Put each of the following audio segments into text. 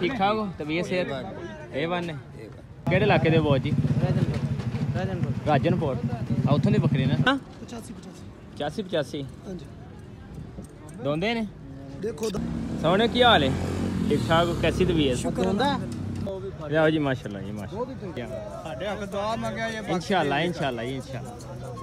ਠੀਕ ਠਾਕ ਹੋ? ਤਬੀਅਤ ਸਿਹਤ? ਇਹ ਵਨ ਨੇ ਕਿਹੜੇ ਇਲਾਕੇ ਦੇ ਬੋਜ ਜੀ? ਰਾਜਨਪੁਰ। ਰਾਜਨਪੁਰ। ਆ ਉੱਥੋਂ ਦੇ ਬੱਕਰੇ ਨੇ 85 85 85 ਹਾਂਜੀ। ਦੋਂਦੇ ਨੇ? ਦੇਖੋ ਸੋਹਣੇ ਕੀ ਹਾਲ ਹੈ? ਠੀਕ ਠਾਕ ਕੈਸੀ ਤਬੀਅਤ? ਸ਼ੁਕਰ ਹੁੰਦਾ ਜੀ ਮਾਸ਼ਾਅੱਲਾ ਜੀ ਮਾਸ਼ਾਅੱਲਾ। ਸਾਡੇ ਹੱਕ ਦੁਆ ਮੰਗਿਆ ਇਹ ਇਨਸ਼ਾਅੱਲਾ ਇਨਸ਼ਾਅੱਲਾ ਜੀ ਇਨਸ਼ਾਅੱਲਾ।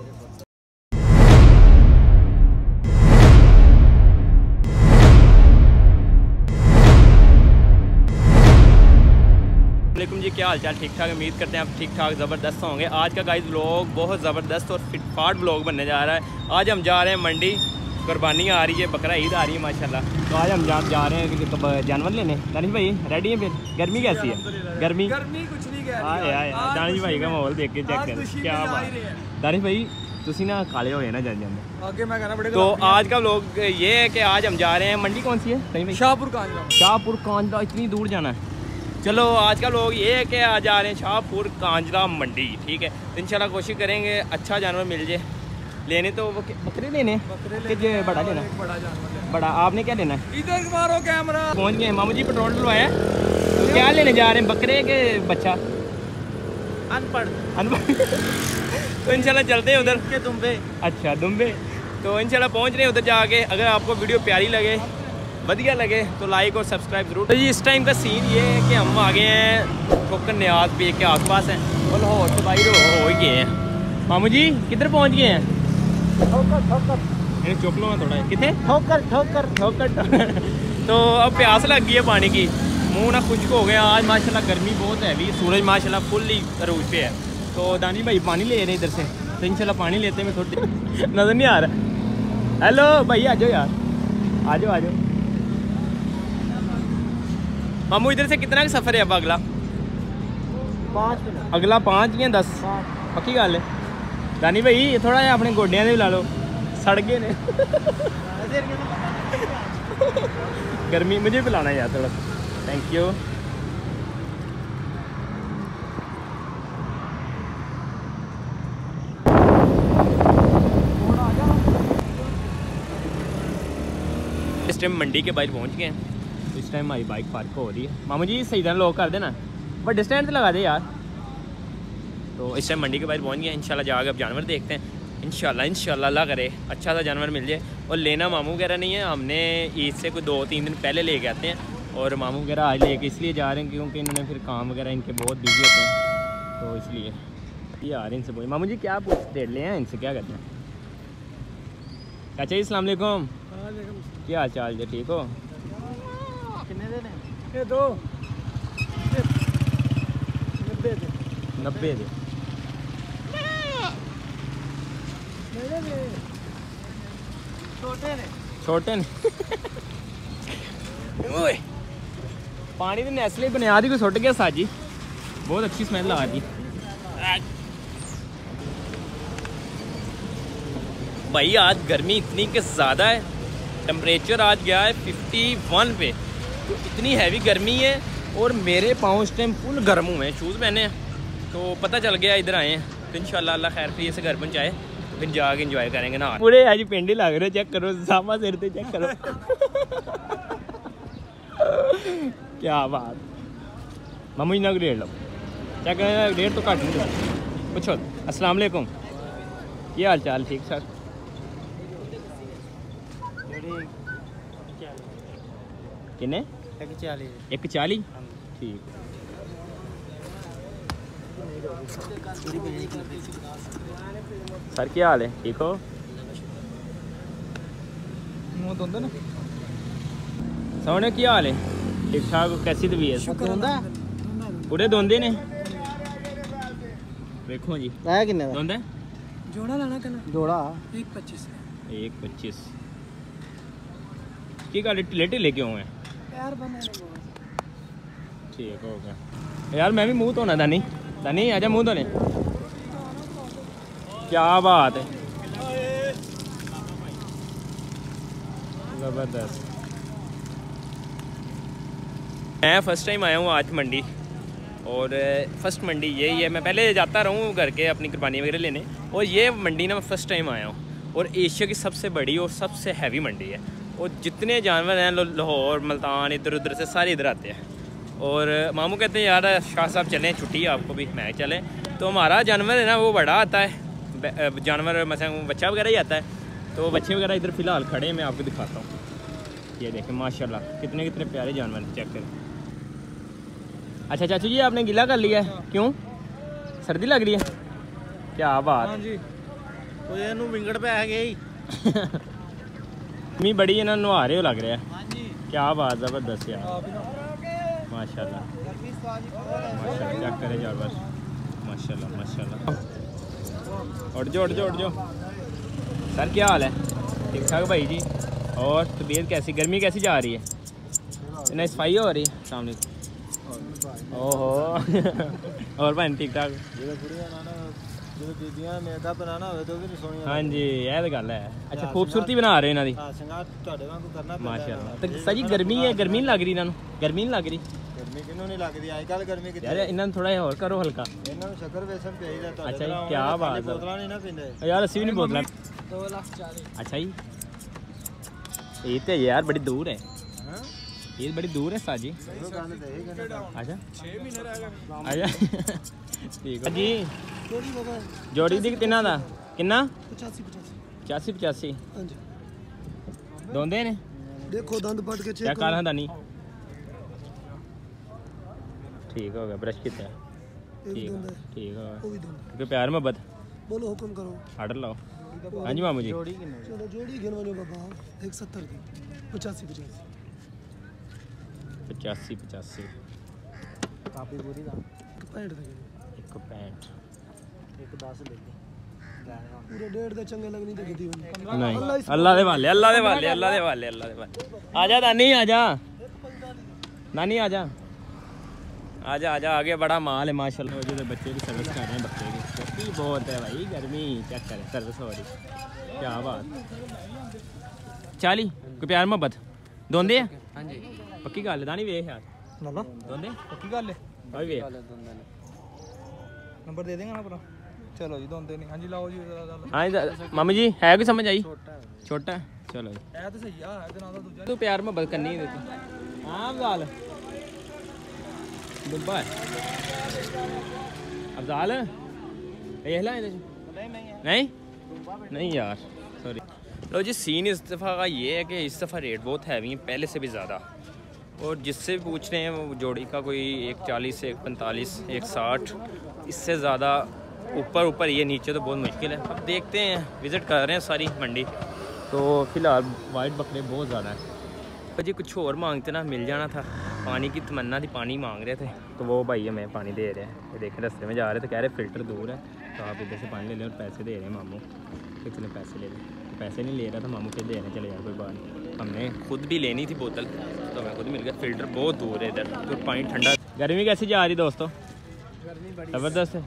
जी क्या हाल चाल ठीक ठाक उम्मीद करते हैं आप ठीक ठाक ज़बरदस्त होंगे आज का गाइस व्लॉग बहुत ज़बरदस्त और फिटफाट व्लॉग बनने जा रहा है आज हम जा रहे हैं मंडी कुरबानी आ रही है बकरा ईद आ रही है माशाल्लाह तो आज हम जा, जा रहे हैं कि- कि- जानवर लेने दानिश भाई रेडी हैं फिर गर्मी कैसी है गर्मी गर्मी कुछ नहीं कह आए आए दानिश भाई का माहौल देख के चेक कर क्या बात दानिश भाई ਤੁਸੀਂ ਨਾ ਕਾਲੇ ਹੋਏ ਨਾ ਜਾਂਦੇ ਜਾਂਦੇ आगे मैं कहना पड़ेगा तो आज का लोग ये है कि आज हम जा रहे हैं मंडी कौन सी है सही भाई शाहपुर कांजरा शाहपुर कांजला इतनी दूर जाना है चलो आज का लोग ये है कि आज जा रहे हैं शाहपुर कांजला मंडी ठीक है? तो इंशाल्लाह कोशिश करेंगे अच्छा जानवर मिल जाए। लेने तो बक- बकरे लेने? बकरे जो बड़ा लेना? बड़ा जानवर बड़ा आपने क्या लेना है? इधर मारो कैमरा। पहुँच गए मामू जी पेट्रोल डलवाया तो क्या लेने जा रहे हैं बकरे के बच्चा? अनपढ़। अनपढ़। तो इनशाला चलते हैं उधर। के तुम्बे अच्छा दुम्बे तो इनशाला पहुँच रहे हैं उधर जाके अगर आपको वीडियो प्यारी लगे बढ़िया लगे तो लाइक और सब्सक्राइब ज़रूर। तो जी इस टाइम का सीन ये है कि हम आ गए हैं ठोकर न्याज पे के आसपास हैं। और लाहौर से बाहर हो गए हैं। मामू जी किधर पहुँच गए हैं? ठोकर ठोकर। चुप लो थोड़ा कितने ठोकर ठोकर। ठोकर तो अब प्यास लग गई है पानी की। मुँह ना खुश्क हो गया आज माशाल्लाह गर्मी बहुत है अभी सूरज माशाल्लाह फुल ही अरूज पे है। तो दानी भाई पानी ले रहे इधर से। तो इंशाल्लाह पानी लेते हैं मैं थोड़ी नज़र नहीं आ रहा। हेलो भाई आ जाओ यार। आ जाओ आ जाओ। मामू इधर से कितना का सफ़र है अब अगला? पाँच अगला पाँच या दस? पक्की गल है। दानी भाई थोड़ा जिहा अपने गोड्डियाँ दे भी ला लो। सड़ गए ने। गर्मी मुझे भी पिलाना यार थोड़ा। थैंक यू इस टाइम मंडी के बाहर पहुँच गए हैं। इस टाइम हमारी बाइक पार्क हो रही है। मामू जी सही तरह लॉक कर देना। बट स्टैंड से लगा दे यार। तो इस टाइम मंडी के बाहर पहुँच गए इंशाल्लाह जाकर अब जानवर देखते हैं। इंशाल्लाह इंशाल्लाह अल्लाह करे अच्छा सा जानवर मिल जाए। और लेना मामू वगैरह नहीं है हमने ईद से कोई दो तीन दिन पहले लेके आते हैं। और मामू वगैरह आज लेके इसलिए जा रहे हैं क्योंकि इन्होंने फिर काम वगैरह इनके बहुत बिज़ी होते हैं। तो इसलिए ये आ रहे हैं इनसे बोले मामू जी क्या पूछ डेढ़ ले हैं इनसे? क्या कहते हैं? अच्छा जी सलाम वालेकुम। क्या हाल चाल? जी ठीक हो? ये दो। नब्बे दे। नब्बे दे। छोटे ने। छोटे ने। ओए। पानी तो नैसले बुनियाद ही कोई सुट गया साजी। बहुत अच्छी स्मेल आ रही भाई आज गर्मी इतनी के ज़्यादा है। टेम्परेचर आज गया है 51 पे। तो इतनी हैवी गर्मी है और मेरे पाँव इस टाइम फुल गर्म हुए हैं। शूज़ पहने तो पता चल गया, इधर आए हैं। तो इंशाल्लाह, अल्लाह खैर फिर से घर पहुँचाए। फिर जाके इंजॉय करेंगे ना पूरे आज पिंड लग रहे चेक करो, सामा सिर पे चेक करो। क्या बात। मामू जी ना रेट लो। चेक करें रेट तो घट नहीं पूछो वालेकुम। क्या हाल चाल, ठीक ठाक किन्ने एक चालीस एक चाली ठीक सर क्या हाल है ठीक हो मुंह धोंदे ना सोने क्या हाल है ठीक ठाक हो? कैसी तबीयत शुक्र ਹੁੰਦਾ पूरे धोंदे ने देखो जी ਆਇਆ ਕਿੰਨੇ ਦਾ धोंदे ਜੋੜਾ ਲੈਣਾ ਕਿੰਨਾ ਜੋੜਾ 125 एक पच्चीस की गल ढिले ढिले क्यों है यार बने ठीक हो गया। यार, मैं भी मुँह धोना दानी दानी आजा मुँह धोने। क्या बात है। ज़बरदस्त। मैं फ़र्स्ट टाइम आया हूँ आज मंडी। और फ़र्स्ट मंडी यही है। मैं पहले जाता रहूँ घर के अपनी कुर्बानी वगैरह लेने। और ये मंडी ना मैं फ़र्स्ट टाइम आया हूँ। और एशिया की सबसे बड़ी और सबसे हैवी मंडी है। और जितने जानवर हैं लाहौर मुल्तान इधर उधर से सारे इधर आते हैं। और मामू कहते हैं यार शाह साहब चलें छुट्टी आपको भी मैं चलें। तो हमारा जानवर है ना वो बड़ा आता है। जानवर मतलब बच्चा वगैरह ही आता है। तो बच्चे वगैरह इधर फ़िलहाल खड़े हैं मैं आपको दिखाता हूँ। ये देखें माशाल्लाह कितने कितने प्यारे जानवर चेक करें। अच्छा चाचू जी आपने गीला कर लिया है? क्यों? सर्दी लग रही है? क्या बात हाँ जी। तो ये विंगड़ पे आ गई मी बड़ी इन्हों ना रहे हो लग रहा। है क्या बात ज़बरदस्त यार। माशा माशा चेक करे यार बस। माशा माशा उठ जाओ उठ जाओ उठ जाओ। सर क्या हाल है? ठीक ठाक भाई जी। और तबीयत कैसी? गर्मी कैसी जा रही है? नहीं सफ़ाई हो रही है सामने? ओहो। और भाई ठीक ठाक ਜਿਹੜੇ ਕੁੜੀਆਂ ਨਾਲ ਨਾ ਜਦੋਂ ਬੀਬੀਆਂ ਮੇਕਅਪ ਬਣਾਉਣਾ ਹੋਵੇ ਤਾਂ ਉਹ ਵੀ ਨਹੀਂ ਸੋਹਣੀਆਂ हाँ जी ਇਹ ਤਾਂ ਗੱਲ ਹੈ ਅੱਛਾ ਖੂਬਸੂਰਤੀ ਬਣਾ ਰਹੇ ਇਹਨਾਂ ਦੀ ਹਾਂ ਸ਼ਿੰਗਾਰ ਤੁਹਾਡੇ ਵਾਂਗੂ ਕਰਨਾ ਪੈਂਦਾ ਮਾਸ਼ਾਅੱਲਾ ਤੇ ਸਜੀ ਗਰਮੀ ਹੈ ਗਰਮੀ ਨਹੀਂ ਲੱਗ ਰਹੀ ਇਹਨਾਂ ਨੂੰ ਗਰਮੀ ਨਹੀਂ ਲੱਗ ਰਹੀ ਗਰਮੀ ਕਿੰਨੂੰ ਨਹੀਂ ਲੱਗਦੀ ਅੱਜ ਕੱਲ ਗਰਮੀ ਕਿੱਥੇ ਯਾਰ ਇਹਨਾਂ ਨੂੰ ਥੋੜਾ ਜਿਹਾ ਹੋਰ ਕਰੋ ਹਲਕਾ ਇਹਨਾਂ ਨੂੰ ਸ਼ੱਕਰ ਵੇਸਣ ਚਾਹੀਦਾ ਤੁਹਾਡੇ ਅੱਛਾ ਜੀ, ਤਰ੍ਹਾਂ ਕਿਆ ਉਹਨਾਂ ਬਾਤ ਖਾਲੀ ਹੈ। ਬੋਤਲਾਂ ਨਹੀਂ ਨਾ ਪੀਂਦੇ ਯਾਰ ਅਸੀਂ ਵੀ ਨਹੀਂ ਬੋਤਲਾਂ 2 ਲੱਖ 40 अच्छा जी ये तो यार बड़ी दूर है ਹਾਂ ये बड़ी दूर है साजी ਉਹ ਗੱਲ ਤੇ ਇਹ ਕਹਿੰਦਾ अच्छा 6 महीने रह गए अच्छा ठीक है जी ਜੋੜੀ ਬਾਬਾ। ਜੋੜੀ ਦੀ ਤਿੰਨਾਂ ਦਾ? ਕਿੰਨਾ? 85 85 85 ਹਾਂਜੀ। ਦੋਂਦੇ ਨੇ? ਦੇਖੋ ਦੰਦ ਪੱਟ ਕੇ ਚੈੱਕ ਕਰੋ। ਕਾਲਾ ਹੁੰਦਾ ਨਹੀਂ ਠੀਕ ਹੋ ਗਿਆ ਬ੍ਰਸ਼ ਕਿੱਥੇ ਠੀਕ ਠੀਕ ਹੋ। ਗਿਆ ਕਿ ਪਿਆਰ ਮੁਹੱਬਤ। ਬੋਲੋ ਹੁਕਮ ਕਰੋ। ਆਰਡਰ ਲਾਓ। ਹਾਂਜੀ ਮਾਮੂ ਜੀ। ਜੋੜੀ ਕਿੰਨੇ ਚਲੋ ਜੋੜੀ ਗਿਣਵਾ ਲਓ ਬਾਬਾ। 170 ਦੀ। 85 85 85 ਕਾਪੀ ਪੂਰੀ ਦਾ? 65 ਦਾ 165 ਪੂਰੇ ਡੇਢ ਦੇ ਚੰਗੇ ਲੱਗਣੀ ਤੇ ਕਿਦੀ ਹੋਣੀ नहीं अल्लाह दे वाले अल्लाह दे वाले अल्लाह दे वाले अल्लाह दे वाले आजा नानी आजा नानी आजा आजा आजा आगे बड़ा माल है माशाल्लाह वजह से बच्चे की सर्विस कर रहे हैं बच्चे की गर्मी बहुत है भाई गर्मी चेक करें सर्विस हो रही क्या बात चाली कोई प्यार मोहब्बत दोंदे है हाँ जी पक्की गल दानी वेख यार ਨਾਲਾ दोंदे ਪੱਕੀ ਗੱਲ ਹੈ भाई वेख ਨੰਬਰ ਦੇ ਦੇਗਾ ਨਾ ਭਰਾ ਚਲੋ ਜੀ ਦੋਂਦੇ ਨਹੀਂ ਹਾਂਜੀ ਲਾਓ ਜੀ ਜਰਾ ਗੱਲ हाँ जी, मामू जी है कोई समझ आई ਛੋਟਾ ਹੈ छोटा है चलो जी ਇਹ ਤਾਂ ਸਹੀ ਆ ਇਹਦੇ ਨਾਲ ਦਾ ਦੂਜਾ तू प्यार मोहब्बत करनी है देखो हाँ अफजाल डुब्बा है अफजाल देख ला इधर नहीं नहीं यार सॉरी लो जी सीन इस दफ़ा का ये है कि इस दफ़ा रेट बहुत हैवी है पहले से भी ज़्यादा और जिससे भी पूछ रहे हैं वो जोड़ी का कोई एक चालीस एक पैंतालीस एक साठ इससे ज़्यादा ऊपर ऊपर ये नीचे तो बहुत मुश्किल है। अब देखते हैं विज़िट कर रहे हैं सारी मंडी। तो फ़िलहाल वाइट बकरे बहुत ज़्यादा हैं। जी कुछ और मांगते ना मिल जाना था। पानी की तमन्ना थी पानी मांग रहे थे। तो वो भाई हमें पानी दे रहे हैं। देखे रस्ते में जा रहे थे तो कह रहे फ़िल्टर दूर है। तो आप इधर से पानी ले लें और पैसे दे रहे हैं मामू। कितने पैसे ले लें पैसे नहीं ले रहा था मामू फिर दे रहे चले यार कोई बात नहीं। हमने खुद भी लेनी थी बोतल। तो हमें खुद मिल गया। फ़िल्टर बहुत दूर है इधर। तो पानी ठंडा गर्मी कैसी जा रही दोस्तों? गर्मी ज़बरदस्त है।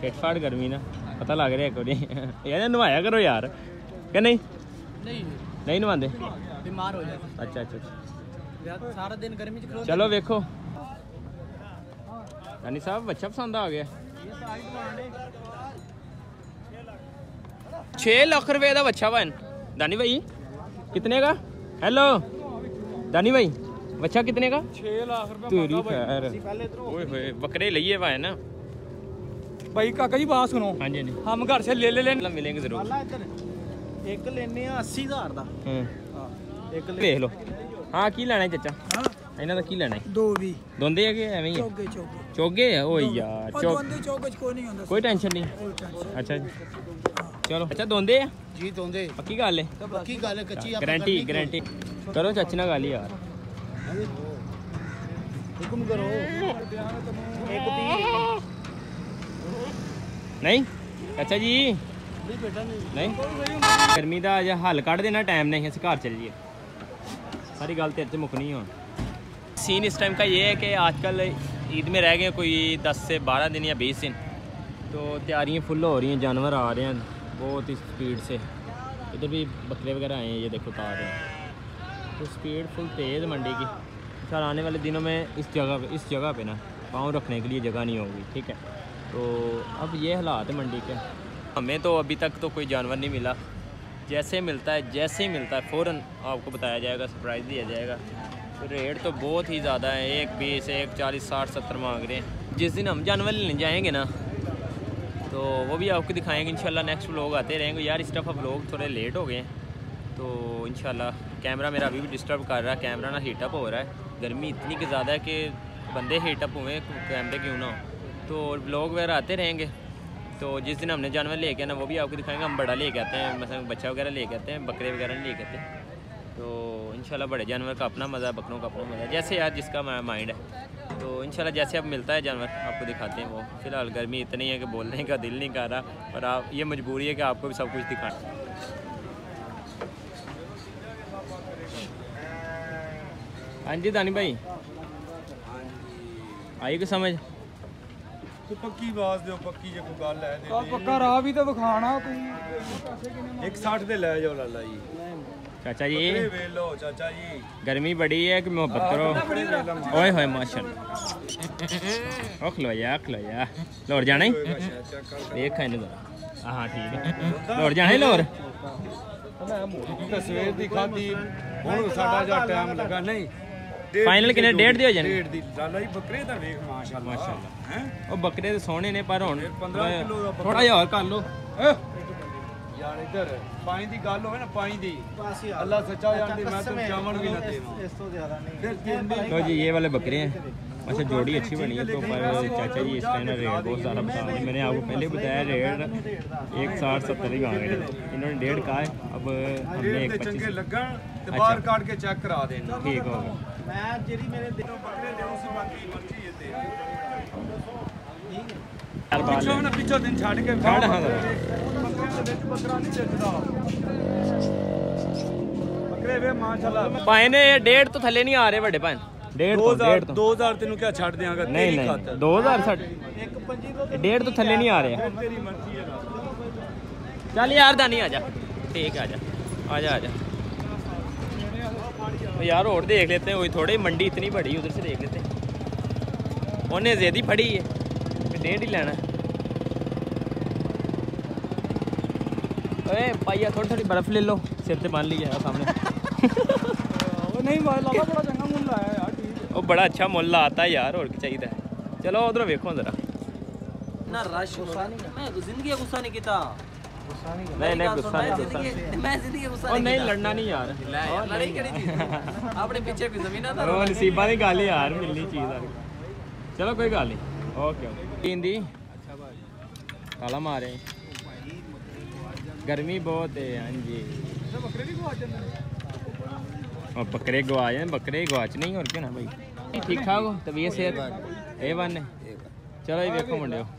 फिटफाट गर्मी ना। पता लग रहा है को यार नवाया करो यार। क्या नहीं? नहीं। नहीं नवाते अच्छा अच्छा, अच्छा। सारा दिन गर्मी चलो वेखो। यानी साहब बच्चा पसंद आ गया। छे लाख रुपए का बच्चा बहन दानी भाई कितने का? हेलो दानी भाई बच्चा कितने का? छः लाख रुपए बकरे लिए भाई ना ਭਾਈ ਕਾਕਾ ਜੀ ਬਾਤ ਸੁਣੋ हाँ जी हाँ जी ਹਮ ਘਰ से ले ले लें मतलब मिलेंगे जरूर ਅੱਲਾ ਇੱਧਰ ਇੱਕ ਲੈਨੇ ਆ 80000 ਦਾ हम्म ਹਾਂ ਇੱਕ देख लो हाँ की लेना है चाचा ਹਾਂ ਇਹਨਾਂ ਦਾ ਕੀ ਲੈਣਾ ਹੈ ਦੋ ਵੀ ਦੋਂਦੇ ਹੈਗੇ ਐਵੇਂ ਹੀ ਆ? ਚੌਗੇ ਚੌਗੇ ਚੋਗੇ ਆ ਓਏ ਯਾਰ ਪਰ ਚੋਗ ਦੋਂਦੇ ਚੌਗੇ ਚ ਕੋਈ ਨਹੀਂ ਹੁੰਦਾ ਕੋਈ ਟੈਨਸ਼ਨ ਨਹੀਂ ਅੱਛਾ ਜੀ ਚਲੋ ਅੱਛਾ ਦੋਂਦੇ ਆ ਜੀ ਦੋਂਦੇ ਪੱਕੀ ਗੱਲ ਹੈ ਪੱਕੀ ਗੱਲ ਕੱਚੀ ਗਾਰੰਟੀ ਗਾਰੰਟੀ ਕਰੋ ਚਾਚੀ ਨਾਲ ਗੱਲ ਯਾਰ ਹੁਕਮ ਕਰੋ ਇੱਕ ਨਹੀਂ ਚਾਚਾ ਜੀ ਵੀ ਬੇਟਾ ਨਹੀਂ ਨਹੀਂ ਗਰਮੀ ਦਾ ਅਜੇ ਹੱਲ ਕੱਢ ਦੇਣਾ ਟਾਈਮ ਨਹੀਂ ਅਸੀਂ ਘਰ ਚੱਲ ਜੀਏ ਸਾਰੀ ਗੱਲ ਤੇਰੇ ਤੇ ਮੁੱਕਣੀ ਹੁਣ सीन इस टाइम का ये है कि आजकल ईद में रह गए कोई 10 से 12 दिन या 20 दिन तो तैयारियां फुल हो रही हैं जानवर आ रहे हैं बहुत ही स्पीड से इधर भी बकरे वगैरह आए हैं ये देखो उतार रहे हैं तो स्पीड फुल तेज़ मंडी की सर आने वाले दिनों में इस जगह पे इस जगह पे ना पाँव रखने के लिए जगह नहीं होगी ठीक है तो अब ये हालात है मंडी के। हमें तो अभी तक तो कोई जानवर नहीं मिला। जैसे मिलता है, जैसे ही मिलता है, फ़ौरन आपको बताया जाएगा सरप्राइज़ दिया जाएगा। तो रेट तो बहुत ही ज़्यादा है, एक बीस, एक चालीस, साठ, सत्तर मांग रहे हैं। जिस दिन हम जानवर लेने जाएँगे ना तो वो भी आपको दिखाएँगे, इंशाल्लाह नेक्स्ट व्लॉग आते रहेंगे। यार, इस दफ़ा व्लॉग थोड़े लेट हो गए तो इंशाल्लाह कैमरा मेरा अभी भी डिस्टर्ब कर रहा है। कैमरा ना हीटअप हो रहा है। गर्मी इतनी ज़्यादा है कि बंदे हीटअप हुए कैमरे क्यों ना हो? तो व्लॉग वगैरह आते रहेंगे। तो जिस दिन हमने जानवर लेके आना वो भी आपको दिखाएँगे। हम बड़ा लेके आते हैं मतलब बच्चा वगैरह लेके आते हैं बकरे वगैरह नहीं लेके आते। तो इंशाल्लाह बड़े जानवर का अपना मज़ा है बकरों का अपना मज़ा। है जैसे यार जिसका माइंड है। तो इंशाल्लाह जैसे अब मिलता है जानवर आपको दिखाते हैं वो। फ़िलहाल गर्मी इतनी है कि बोलने का दिल नहीं कर रहा और आप ये मजबूरी है कि आपको भी सब कुछ दिखाना हाँ जी दानी भाई। आई को समझ? ਤੇ ਪੱਕੀ ਆਵਾਜ਼ ਦਿਓ ਪੱਕੀ ਜੇ ਕੋਈ ਗੱਲ ਹੈ ਆ ਦੇ ਪੱਕਾ ਰਾਹ ਵੀ ਤਾਂ ਵਿਖਾਣਾ ਤੁਸੀਂ 160 ਦੇ ਲੈ ਜਾਓ ਲਾਲਾ ਜੀ। ਚਾਚਾ ਜੀ। ਵੇਖ ਲਓ ਚਾਚਾ ਜੀ। ਗਰਮੀ ਬੜੀ ਹੈ ਕਿ ਮੁਹੱਬਤ ਕਰੋ ਓਏ ਹੋਏ ਮਾਸ਼ਾਅੱਲਾ ਓਖ ਲੋ ਯਾ ਓਖ ਲੋ ਯਾ ਲੋਰ ਜਾਣਾ ਹੀ? ਵੇਖ ਇਹਨੂੰ ਜ਼ਰਾ। ਆਹਾਂ ਠੀਕ ਹੈ। ਲੋਰ ਜਾਣਾ ਹੀ ਲੋਰ ਸਵੇਰ ਦੀ ਖਾਦੀ ਹੁਣ ਸਾਡਾ ਜਾਂ ਟਾਈਮ ਲੱਗਾ। ਨਹੀਂ ਡੇਢ Final ਦੀ ਕਿੰਨੇ? ਜੋੜੀ, ਡੇਢ ਦੀ ਹੋ ਜਾਣੀ? ਡੇਢ ਦੀ ਲਾਲਾ ਜੀ ਬੱਕਰੇ ਤਾਂ ਵੇਖ ਮਾਸ਼ਾਅੱਲਾ माशाल्लाह ਹੈ ਉਹ ਬੱਕਰੇ ਤੇ ਸੋਹਣੇ ਨੇ ਪਰ ਹੁਣ 15 ਕਿਲੋ ਦਾ ਬੱਕਰਾ। ਥੋੜਾ ਜਿਹਾ ਹੋਰ ਕਰ ਲੋ ਯਾਰ ਇੱਧਰ ਪਾਣੀ ਦੀ ਗੱਲ ਹੋਵੇ ਨਾ ਪਾਣੀ ਦੀ ਅੱਲਾ ਸੱਚਾ ਜਾਣਦੀ ਮੈਂ ਤਾਂ ਜਾਵਣ ਵੀ ਨਾ ਦੇਵਾਂ ਇਸ ਤੋਂ ਜ਼ਿਆਦਾ ਨਹੀਂ ਫਿਰ ਤਿੰਨ ਦੀ लो जी ये वाले बकरे हैं अच्छा जोड़ी अच्छी बनी है तो पर चाचा जी इस टाइम ना रेट बहुत ज़्यादा बता रहे हैं मैंने आपको पहले बताया रेट एक साठ सत्तर ही मांग रहे थे इन्होंने डेढ़ कहा है अब हमने ਰੇਟ एक ਤੇ ਚੰਗੇ पच्चीस ਲੱਗਣ ਤੇ ਬਾਹਰ ਕੱਢ ਕੇ ਚੈੱਕ ਕਰਾ ਦੇਣਾ ठीक होगा ਮੈਂ ਜਿਹੜੀ ਮੇਰੇ ਦਿਲੋਂ ਬੱਕਰੇ ਲਿਆਉਂ ਸੀ ਬਾਕੀ ਮਰਜੀ ਇਹ ਤੇ ਠੀਕ ਹੈ ਪਿੱਛੋਂ ਨਾ ਪਿੱਛੋਂ ਦਿਨ ਛੱਡ ਕੇ ਛੱਡ ਹਾਂ ਬੱਕਰੇ ਦੇ ਵਿੱਚ ਬੱਕਰਾ ਨਹੀਂ ਚੱਜਦਾ ਬੱਕਰੇ ਵੇ ਮਾਸ਼ਾਅੱਲਾ ਭਾਈ ਨੇ 1.5 ਤੋਂ ਥੱਲੇ ਨਹੀਂ ਆ ਰਹੇ ਵੱਡੇ ਭਾਈ 1.5 ਤੋਂ 1.5 ਤੋਂ 2000 ਤੈਨੂੰ ਕਿਆ ਛੱਡ ਦੇਵਾਂਗਾ ਤੇਰੀ ਖਾਤਰ 2000 ਛੱਡ 1.5 ਤੋਂ ਥੱਲੇ ਨਹੀਂ ਆ ਰਹੇ ਤੇਰੀ ਮਰਜ਼ੀ ਹੈ ਚੱਲ ਯਾਰ ਦਾਨੀ ਆ ਜਾ ਠੀਕ ਆ ਜਾ ਆ ਜਾ ਆ ਜਾ तो यार और देख लेते हैं वही थोड़े मंडी इतनी बड़ी उधर से देख लेते हैं। उन्हें ज़्यादा फड़ी है डेढ़ ही लेना है। अरे भाइया थोड़ी थोड़ी बर्फ़ ले लो सिर से बाँध लिया सामने। वो नहीं बड़ा चंगा मुल्ला है यार वो बड़ा अच्छा मुल आता है यार और चाहिए चलो उधर वेखो जरा। ना रश गुस्सा नहीं ज़िंदगी गुस्सा नहीं किया। नहीं नहीं नहीं नहीं नहीं लड़ना नहीं यार। लड़ाई अपने पीछे यार मिलनी चीज़ चलो कोई गल। नहीं मारे गर्मी बहुत है हाँ अच्छा, बकरे भी गवाच जाते बकरे गवाच नहीं और क्यों ना भाई? ठीक ठाक हो तबीयत सेहत? A one. चलो ये देखो मुंडे।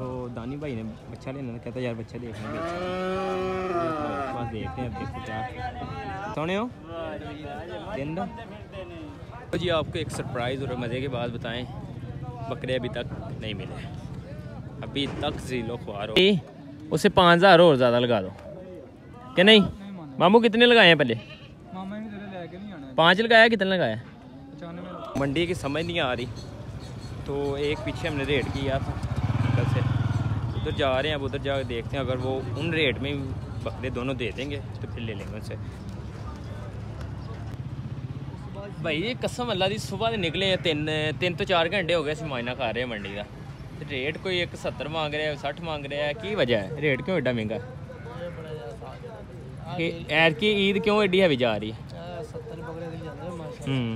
तो दानी भाई ने बच्चा लेना कहता यार बच्चा देख लेंगे बस देखते हैं क्या हो। दिन तो जी आपको एक सरप्राइज़ और मज़े के बाद बताएँ बकरे अभी तक नहीं मिले। अभी तक जीलो खुआ हो। उसे पाँच हज़ार और ज़्यादा लगा दो। क्या नहीं? मामू कितने लगाए हैं पहले? पाँच लगाया कितने लगाया मंडी की समझ नहीं आ रही। तो एक पीछे हमने रेट किया था उधर जा रहे हैं अब उधर जा देखते हैं अगर वो उन रेट में बकरे दोनों दे देंगे तो फिर ले लेंगे उनसे। भाई ये कसम अल्लाह दी सुबह निकले हैं तीन तीन तो चार घंटे हो गए अस मायना खा रहे हैं मंडी का रेट कोई एक सत्तर मांग रहे है सठ मांग रहे है की वजह है? रेट क्यों एडा महँगा? ऐर ईद क्यों एडी हैवी जा रही? है हम्म।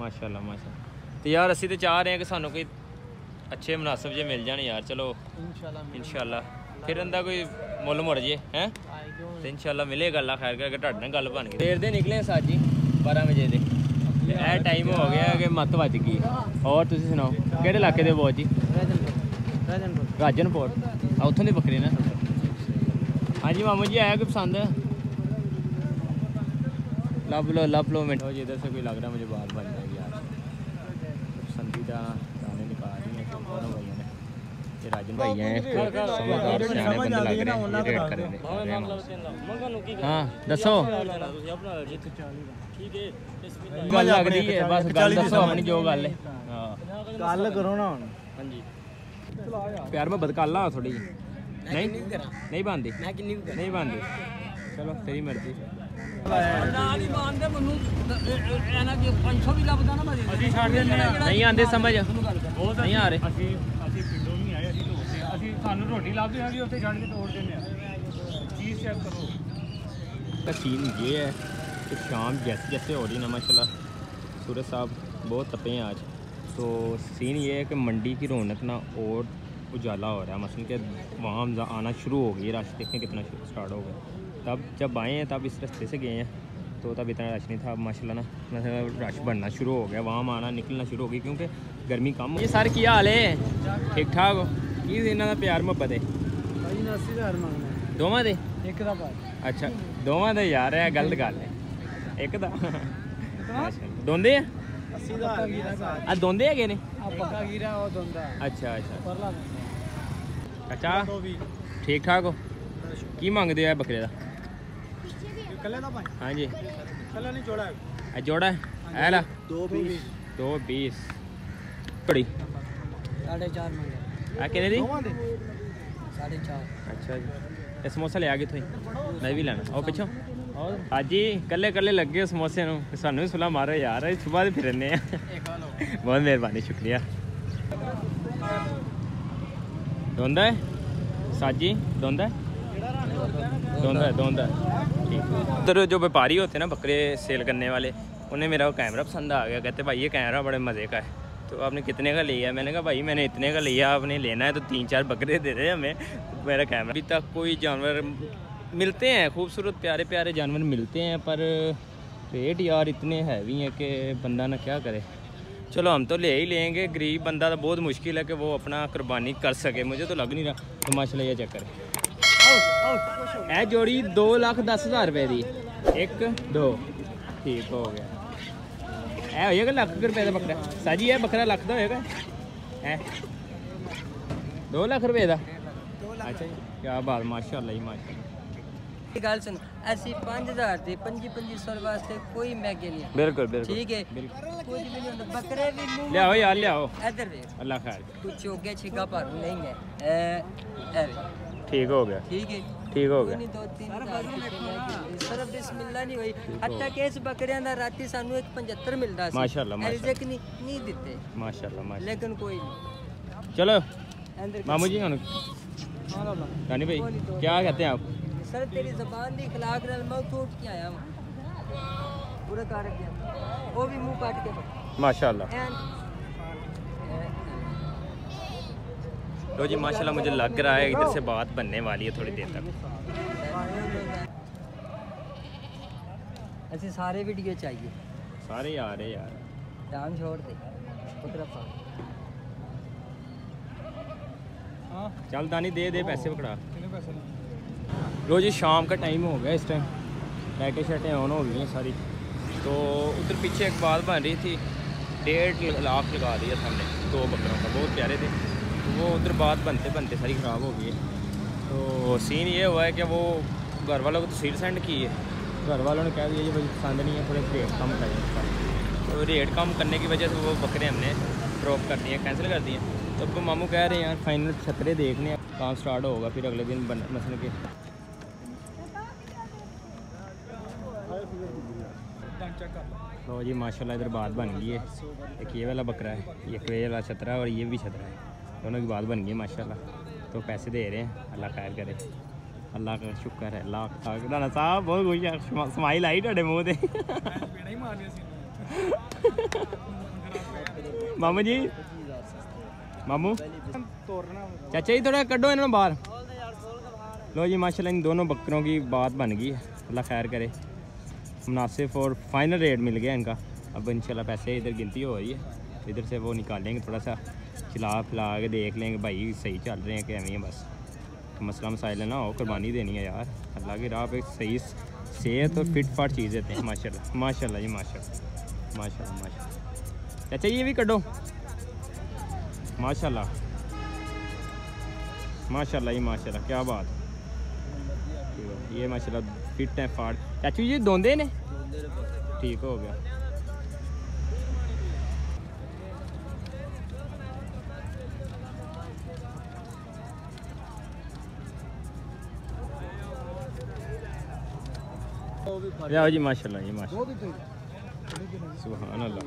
माशाल्लाह माशाल्लाह। तो यार असी तो चाह रहे हैं कि सानू कोई ਰਹੇ ਹਾਂ ਕਿ ਸਾਨੂੰ ਕੋਈ ਅੱਛੇ ਮੁਨਾਸਬ ਜੇ ਮਿਲ ਜਾਣ ਯਾਰ ਚਲੋ ਇਨਸ਼ਾਅੱਲਾ ਇਨਸ਼ਾਅੱਲਾ ਫਿਰ ਇਹਦਾ ਕੋਈ ਮੁੱਲ ਮੁੜ ਜੇ ਹੈ ਆਈ ਕਿਉਂ ਤੇ ਇਨਸ਼ਾਅੱਲਾ ਮਿਲੇਗਾ ਅੱਲਾ ਖੈਰ ਕਰਕੇ ਤੁਹਾਡੇ ਨਾਲ ਗੱਲ ਬਣ ਗਈ ਦੇਰ ਦੇ ਨਿਕਲੇ ਹਾਂ ਅੱਜ ਹੀ 12 ਵਜੇ ਦੇ ਤੇ ਇਹ ਟਾਈਮ ਹੋ ਗਿਆ ਕਿ ਮੱਤ ਵੱਜ ਗਈ ਹੋਰ ਤੁਸੀਂ ਸੁਣਾਓ ਕਿਹੜੇ ਇਲਾਕੇ ਦੇ ਬੋਜ ਜੀ ਰਾਜਨਪੁਰ ਰਾਜਨਪੁਰ ਰਾਜਨਪੁਰ ਆ ਉੱਥੋਂ ਦੇ ਬੱਕਰੇ ਨਾ ਹਾਂਜੀ ਮਾਮੂ जी आया कोई पसंद लब लो लब लो मिनट हो जी इधर से कोई लग रहा है मुझे बात बन जाएगी ਰਾਜਨ ਭਾਈ ਐ ਸਮਝਦਾਰ ਸਿਆਣੇ ਬੰਦੇ ਲੱਗ ਰਹੇ ਨੇ ਰੇਟ ਕਰਦੇ ਨੇ ਹਾਂ ਦੱਸੋ। ਠੀਕ ਹੈ ਗੱਲ ਲੱਗਦੀ ਹੈ ਬਸ ਗੱਲ ਦੱਸੋ ਆਪਣੀ ਜੋ ਗੱਲ ਹੈ। ਹਾਂ। ਗੱਲ ਕਰੋ ਨਾ ਹੁਣ। ਹਾਂਜੀ। ਪਿਆਰ ਮੈਂ ਬਦਕਾਲਾ ਥੋੜੀ ਜੀ ਨਹੀਂ ਨਹੀਂ ਬੰਦੀ ਮੈਂ ਕਿੰਨੀ ਨਹੀਂ ਬੰਦੀ ਚਲੋ ਤੇਰੀ ਮਰਜ਼ੀ। ਨਾਲ ਹੀ ਮੰਨਦੇ ਮੈਨੂੰ ਇਹਨਾਂ ਦੀ 500 ਵੀ ਲੱਭਦਾ ਨਾ ਮੈਂ। ਨਹੀਂ ਆਂਦੇ ਸਮਝ। ਨਹੀਂ ਆ ਰਹੇ। ਢੋਸੇ ਅਸੀਂ ਸਾਨੂੰ ਰੋਟੀ ਲੱਭਦੇ ਹਾਂ ਜੀ ਉੱਥੇ ਛੱਡ ਕੇ ਤੋੜ ਦਿੰਦੇ ਆ ਚੀਜ਼ ਚੈੱਕ ਕਰੋ का सीन ये है कि शाम जैसे जैसे हो रही है ना माशाल्लाह सूरज साहब बहुत तपे हैं आज तो सीन ये है कि मंडी की रौनक ना और उजाला हो रहा है मसलन कि वहाँ हम आना शुरू हो गई रश देखें कितना स्टार्ट हो गया तब जब आए हैं तब इस रास्ते से गए हैं तो तब इतना रश नहीं था अब माशाल्लाह ना मतलब रश बढ़ना शुरू हो गया वहाँ आना निकलना शुरू हो गई क्योंकि गर्मी कम ये सर क्या हाल है ठीक ठाक ਕੀ ਇਹਨਾਂ ਦਾ ਪਿਆਰ ਮੁਹੱਬਤ ਹੈ? ਭਾਈ 80000 ਮੰਗਦਾ ਦੋਵਾਂ ਦੇ? ਇੱਕ ਦਾ ਭਾਈ। ਅੱਛਾ ਦੋਵਾਂ ਦੇ ਯਾਰ ਇਹ ਗਲਤ ਗੱਲ ਹੈ। ਇੱਕ ਦਾ? ਦੋਂਦੇ ਆ? 80 ਦਾ ਆ ਦੋਂਦੇ ਹੈਗੇ ਨੇ? ਆ ਪੱਕਾ ਗੀਰਾ ਉਹ ਦੋਂਦਾ। ਅੱਛਾ ਅੱਛਾ। ਪਰਲਾ ਅੱਛਾ ਠੀਕ ਠਾਕ ਹੋ? ਕੀ ਮੰਗਦੇ ਆ ਬੱਕਰੇ ਦਾ? ਕੱਲੇ ਦਾ ਭਾਈ? ਹਾਂਜੀ। ਕੱਲਾ ਨਹੀਂ ਜੋੜਾ ਆ ਜੋੜਾ ਐ ਲਾ। 2 20 2 20 ਬੜੀ 4.5 ਮੰਗ ਆ ਕਿੰਨੇ ਦੀ ਦੋਵਾਂ ਦੇ 4.5 ਅੱਛਾ ਜੀ ਇਹ ਸਮੋਸਾ ਲਿਆ ਕਿੱਥੋਂ ਹੀ ਮੈਂ ਵੀ ਲੈਣਾ ਉਹ ਪਿੱਛੋਂ ਹਾਂਜੀ ਕੱਲੇ ਕੱਲੇ ਲੱਗੇ ਹੋ ਸਮੋਸੇ ਨੂੰ ਸਾਨੂੰ ਵੀ ਸੁਲਾ ਮਾਰੋ ਯਾਰ ਅਸੀਂ ਸਵੇਰ ਦੇ ਫਿਰਨੇ ਆ ਬਹੁਤ ਮਿਹਰਬਾਨੀ ਸ਼ੁਕਰੀਆ ਦੋਂਦਾ ਹੈ साजी दोंदा है दोंदा है दोंदा है ठीक उधर जो व्यापारी होते हैं ना बकरे सेल करने वाले उन्हें मेरा वो कैमरा पसंद आ गया कहते भाई ये कैमरा बड़े मज़े का है तो आपने कितने का लिया? मैंने कहा भाई मैंने इतने का लिया आपने लेना है तो तीन चार बकरे दे दे हमें मेरा कैमरा अभी तक कोई जानवर मिलते हैं खूबसूरत प्यारे प्यारे जानवर मिलते हैं पर रेट यार इतने हैवी हैं कि बंदा ना क्या करे। चलो हम तो ले ही लेंगे। गरीब बंदा तो बहुत मुश्किल है कि वो अपना कुर्बानी कर सके। मुझे तो लग नहीं रहा तो माशा ये चक्कर। है जोड़ी दो लाख दस हज़ार रुपये की एक दो। ठीक हो गया। ਐ ਹੋਏਗਾ ਲੱਖ ਰੁਪਏ ਦਾ ਬੱਕਰਾ ਸਾਜੀ ਇਹ ਬੱਕਰਾ ਲੱਖ ਦਾ ਹੋਏਗਾ ਐ 2 ਲੱਖ ਰੁਪਏ ਦਾ 2 ਲੱਖ ਅੱਛਾ ਜੀ ਕੀ ਬਾਤ ਮਾਸ਼ਾਅੱਲਾ ਜੀ ਮਾਸ਼ਾਅੱਲਾ ਗੱਲ ਸੁਣ ਅਸੀਂ 5000 ਦੇ 25 2500 ਵਾਸਤੇ ਕੋਈ ਮੈਗੇ ਨਹੀਂ ਬਿਲਕੁਲ ਬਿਲਕੁਲ ਠੀਕ ਹੈ ਕੁਝ ਵੀ ਨਹੀਂ ਹੁੰਦਾ ਬੱਕਰੇ ਵੀ ਮੂੰਹ ਲਿਆਓ ਯਾਰ ਲਿਆਓ ਇਧਰ ਵੇਖ ਅੱਲਾ ਖੈਰ ਕੁਝ ਹੋ ਗਿਆ ਛਿੱਗਾ ਭਰ ਨਹੀਂ ਹੈ ਐ ਠੀਕ ਹੋ ਗਿਆ ਠੀਕ ਹੈ ਠੀਕ ਹੋ ਕੋਈ ਗਿਆ ਨਹੀਂ ਦੋ ਤਿੰਨ ਹਜ਼ਾਰ ਕਿਤੇ ਮੈਂ ਕਿਤੇ। ਸਿਰਫ ਬਿਸਮਿਲ੍ਲਾ ਨਹੀਂ ਹੋਈ ਹੱਤਾ ਕਿ ਇਸ ਬੱਕਰਿਆਂ ਦਾ ਰਾਤੀ ਸਾਨੂੰ ਇੱਕ 75 ਮਿਲਦਾ ਸੀ ਮਾਸ਼ਾਅੱਲਾ, ਇਹ ਮਾਸ਼ਾਅੱਲਾ। ਰਿਜ਼ਕ ਨਹੀਂ ਨਹੀਂ ਦਿੱਤੇ ਮਾਸ਼ਾਅੱਲਾ ਮਾਸ਼ਾਅੱਲਾ ਲੇਕਿਨ ਕੋਈ ਨਹੀਂ चलो अंदर मामू जी हूँ रानी भाई क्या कहते हैं आप सर तेरी जबान दी खिलाफ नाल मैं तो उठ के आया हूं पूरा कर दिया वो भी मुंह काट के माशाल्लाह लो जी माशाल्लाह मुझे लग रहा है इधर से बात बनने वाली है थोड़ी देर तक। ऐसे सारे वीडियो चाहिए। सारे आ रहे यार। डांस छोड़ दे चल दानी दे दे पैसे पकड़ा। लो जी शाम का टाइम हो गया इस टाइम लाइटें शाइटें ऑन हो गई हैं सारी। तो उधर पीछे एक बात बन रही थी डेढ़ लाख लगा दिया था हमने दो बकरों का बहुत प्यारे थे। तो वो उधर बात बनते बनते सारी ख़राब हो गई है। तो सीन ये हुआ है कि वो घर वालों को तस्वीर सेंड की है। घर वालों ने कह दिया ये भाई पसंद नहीं है, थोड़े रेट कम करें तो रेट कम करने की वजह से वो बकरे हमने ड्रॉप कर दिए कैंसिल कर दिए। तो अब मामू कह रहे हैं, यार फाइनल छतरे देखने काम स्टार्ट होगा, फिर अगले दिन बन मसलन के लो जी, माशाल्लाह, इधर बात बन गई है। एक ये वाला बकरा है ये वाला छतरा और ये भी छतरा है। दोनों की बात बन गई माशाल्लाह। तो पैसे दे रहे हैं। अल्लाह खैर करे। अल्लाह का शुक्र है, अल्लाह राना साहब, बहुत खुश है। समाइल आई ढे मुँह मामू जी। मामू। चाचा जी, थोड़ा कड्डो इन्होंने बाहर। लो जी, माशाल्लाह, इन दोनों बकरों की बात बन गई अल्लाह खैर करे। मुनासिब और फाइनल रेट मिल गया इनका। अब इंशाल्लाह पैसे इधर गिनती हो रही है। इधर से वो निकालेंगे थोड़ा सा। खिला पिला के देख लेंगे भाई सही चल रहे हैं कि एवं बस। मसला मसाइल ना हो कुर्बानी देनी है यार। अल्लाह की राह पे सही सेहत और फिट फाट चीज़ देते हैं माशाल्लाह माशाल्लाह जी माशाल्लाह माशाल्लाह माशाल्लाह। चाचा जी ये भी कड्डो माशाल्लाह। माशाल्लाह जी माशाल्लाह क्या बात। ये माशाल्लाह फिट है फाट चाचू जी दोंदे ने? ठीक हो गया। ਲਿਆਓ ਜੀ ਮਾਸ਼ਾਅੱਲਾ ਜੀ ਮਾਸ਼ਾਅੱਲਾ। ਸੁਭਾਨ ਅੱਲਾ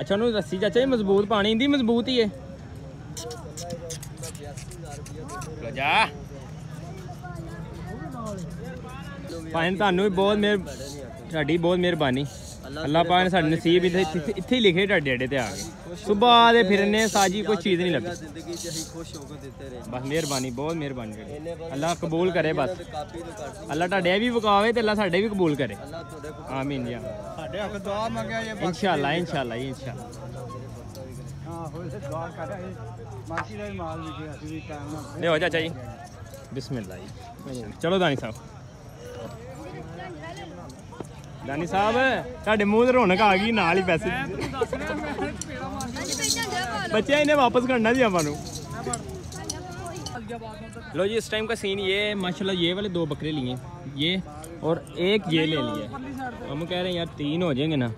ਅੱਛਾ ਉਹਨੂੰ ਰੱਸੀ ਚਾਚਾ ਇਹ ਮਜ਼ਬੂਤ ਪਾਣੀ ਇੰਦੀ ਮਜ਼ਬੂਤ ਹੀ ਹੈ ਜਾ ਭਾਈ ਤੁਹਾਨੂੰ ਵੀ ਬਹੁਤ ਮੇਰ ਤੁਹਾਡੀ ਬਹੁਤ ਮਿਹਰਬਾਨੀ। ਅੱਲਾਹ ਪਾਕ ਨੇ ਸਾਡੇ ਨਸੀਬ ਇੱਥੇ ਇੱਥੇ- ਇੱਥੇ ਹੀ ਲਿਖੇ ਤੁਹਾਡੇ ਅੱਡੇ ਤੇ ਆ ਗਏ ਸੁਬਾਹ ਦੇ ਫਿਰਨੇ ਸਾਜੀ ਕੋਈ ਚੀਜ਼ ਨਹੀਂ ਲੱਗੀ ਜ਼ਿੰਦਗੀ 'ਚ ਅਸੀਂ ਖੁਸ਼ ਹੋ ਕੇ ਦਿੱਤੇ ਰਹੇ ਬਸ ਮਿਹਰਬਾਨੀ ਬਹੁਤ ਮਿਹਰਬਾਨੀ ਤੁਹਾਡੀ ਅੱਲਾਹ ਕਬੂਲ ਕਰੇ ਬਸ ਕਾਪੀ ਤੋਂ ਕੱਢ ਅੱਲਾਹ ਤੁਹਾਡੇ ਵੀ ਵਕਾਵੇ ਤੇ ਅੱਲਾਹ ਸਾਡੇ ਵੀ ਕਬੂਲ ਕਰੇ ਅੱਲਾ ਤੁਹਾਡੇ ਕੋਲ ਆਮੀਨ ਜੀ ਸਾਡੇ ਹੱਥ ਦੁਆ ਮੰਗਿਆ ਜੇ ਇਨਸ਼ਾਅੱਲਾ ਇਨਸ਼ਾਅੱਲਾ ਜੀ ਇਨਸ਼ਾਅੱਲਾ ਹਾਂ ਹੋਏ ਤੇ ਦੁਆ ਕਰ ਬਾਕੀ ਦਾ ਵੀ ਮਾਲ ਵਿਕੇ ਅਸੀਂ ਵੀ ਟਾਈਮ ਨਾਲ ਲਿਓ ਚਾਚਾ ਜੀ ਬਿਸਮਿਲ੍ਲਾ ਜੀ ਚਲੋ ਦਾਨੀ ਸਾਹਿਬ ਦਾਨੀ ਸਾਹਿਬ ਤੁਹਾਡੇ ਮੂੰਹ ਤੇ ਰੌਣਕ ਆ ਗਈ ਨਾਲ ਹੀ ਪੈਸੇ बच्चे इन्हें वापस करना जी हमारे लो जी इस टाइम का सीन ये है माशाल्लाह ये वाले दो बकरे लिए ये और एक ये ले लिया हम कह रहे हैं यार तीन हो जाएंगे ना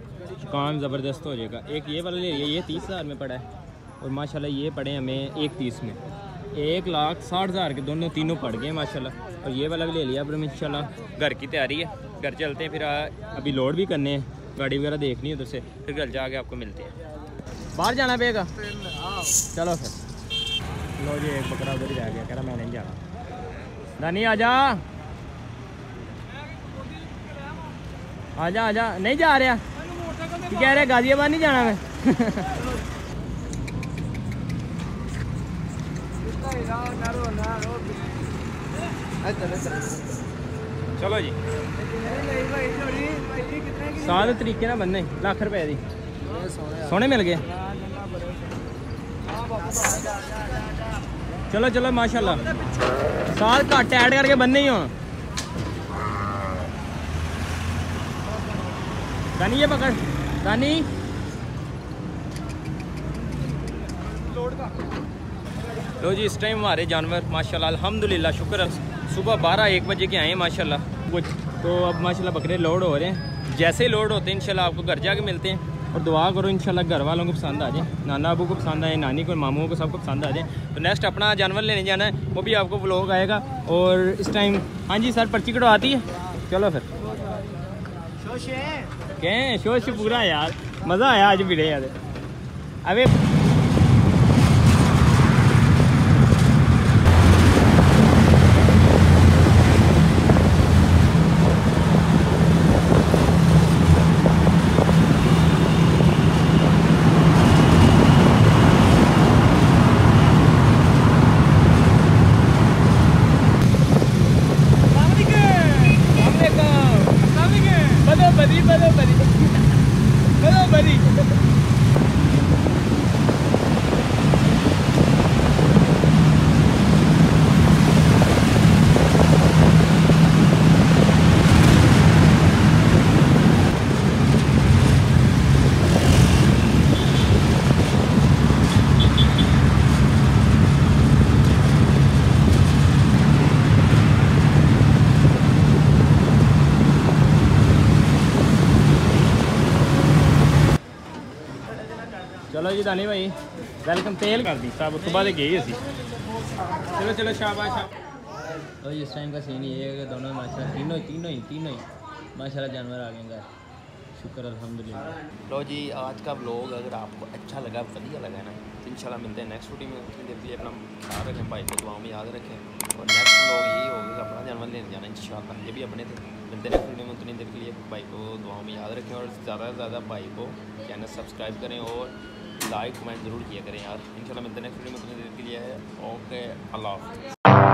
काम ज़बरदस्त हो जाएगा एक ये वाला ले लिया ये तीस हज़ार में पड़ा है और माशाल्लाह ये पड़े हमें एक तीस में एक लाख साठ हज़ार के दोनों तीनों पड़ गए माशाल्लाह। और ये वाला भी ले लिया हम इंशाल्लाह घर की तैयारी है। घर चलते हैं फिर आ, अभी लोड भी करने हैं। गाड़ी वगैरह देखनी है उधर से फिर घर जाके आपको मिलते हैं। बाहर जाना पड़ेगा चलो फिर। लो जी एक बकरा उधर ही रह गया कह रहा मैं नहीं जाना। दानी आजा आजा आजा नहीं जा रहा। कह रहे गाजियाबाद नहीं जाना मैं। चलो जी। साल तरीके ना बनने लख रुपए दी। सोने मिल गए। चलो चलो, माशाल्लाह। साल घट ऐड करके बनने ही हो दानी ये पकड़। दानी। लो जी, इस टाइम हमारे जानवर, माशाल्लाह, अल्हम्दुलिल्लाह, शुक्र है। सुबह बारह एक बजे के आए हैं माशाल्लाह। कुछ। तो अब माशाल्लाह बकरे लोड हो रहे हैं। जैसे ही लोड होते हैं इंशाल्लाह आपको घर जाके मिलते हैं। और दुआ करो इंशाल्लाह घर वालों को पसंद आ जाए नाना अबू को पसंद आए नानी को मामू को सबको पसंद आ जाए। तो नेक्स्ट अपना जानवर लेने जाना है वो भी आपको व्लॉग आएगा। और इस टाइम हाँ जी सर पर्ची कटवाती है? चलो फिर। कहें शोश पूरा है यार। मज़ा आया आज भी यार। अबे बदो बदी बदो बदी बदो बदी ਚਲੋ ਜੀ ਦਾਨੀ ਭਾਈ ਵੈਲਕਮ ਤੇਲ ਕਰ ਦੀ ਸਭ ਸੁਬਹ ਦੇ ਗਏ ਅਸੀਂ चलो चलो शाबाश शाबाश तो इस टाइम का सीन ये है कि दोनों माशाल्लाह तीनों तीनों ही तीनों ही माशाल्लाह जानवर आ गए घर शुक्र अल्हम्दुलिल्लाह लो जी आज का व्लॉग अगर आपको अच्छा लगा बढ़िया लगा ना तो इंशाल्लाह मिलते हैं नेक्स्ट वीडियो में उतनी देर के लिए अपना ख्याल रखें भाई को दुआओं में याद रखें और नेक्स्ट व्लॉग यही होगा कि अपना जानवर लेने जाना इंशाल्लाह ये भी अपने थे मिलते हैं नेक्स्ट वीडियो में उतनी देर के लिए भाई को दुआओं में याद रखें और ज़्यादा से ज़्यादा भाई को चैनल सब्सक्राइब करें और लाइक कमेंट ज़रूर किया करें यार। इंशाल्लाह मिलते हैं नेक्स्ट वीडियो में उतनी देर के लिए है ओके, अल्लाह